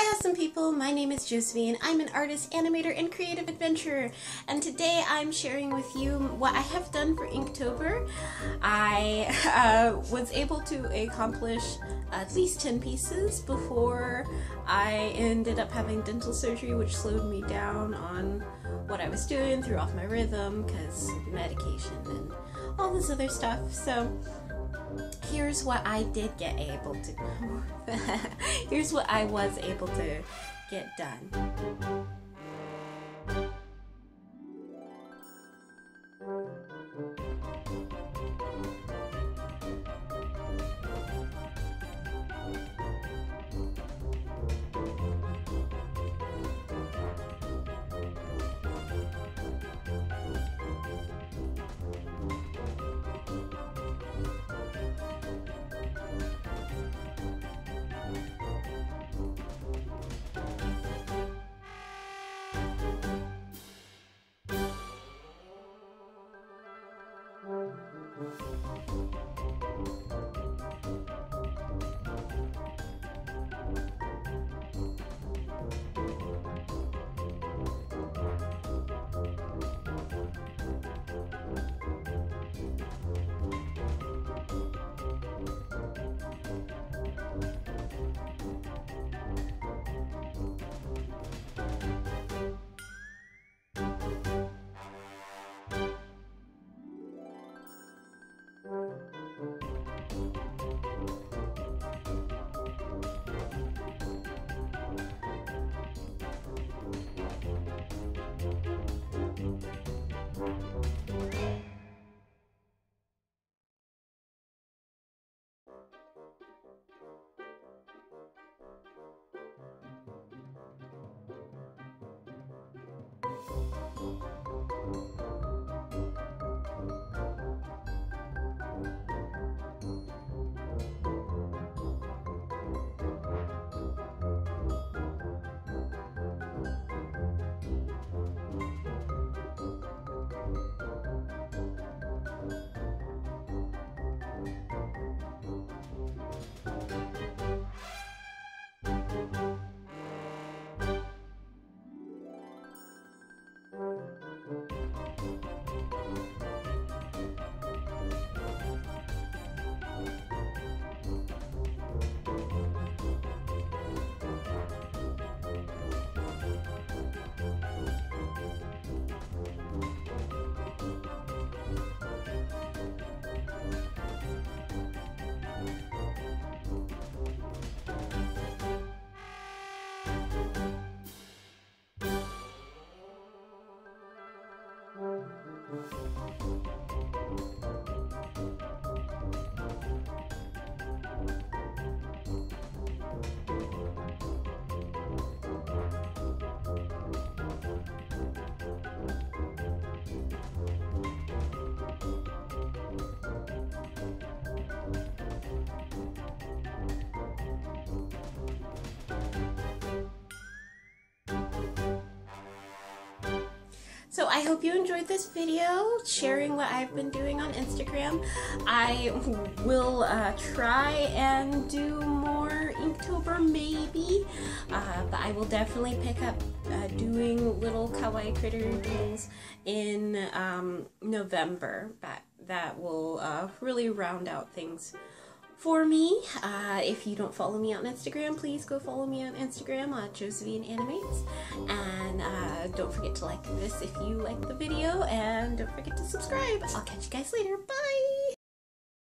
Hi awesome people, my name is Josephine. I'm an artist, animator, and creative adventurer. And today I'm sharing with you what I have done for Inktober. I uh, was able to accomplish at least 10 pieces before I ended up having dental surgery which slowed me down on what I was doing, threw off my rhythm because medication and all this other stuff. So here's what I did get able to here's what I was able to get done. I hope you enjoyed this video, sharing what I've been doing on Instagram. I will uh, try and do more Inktober maybe, uh, but I will definitely pick up uh, doing little kawaii critter things in um, November. That, that will uh, really round out things for me. Uh, if you don't follow me on Instagram, please go follow me on Instagram at Josephine Animates. And don't forget to like this if you like the video, and don't forget to subscribe. I'll catch you guys later. Bye!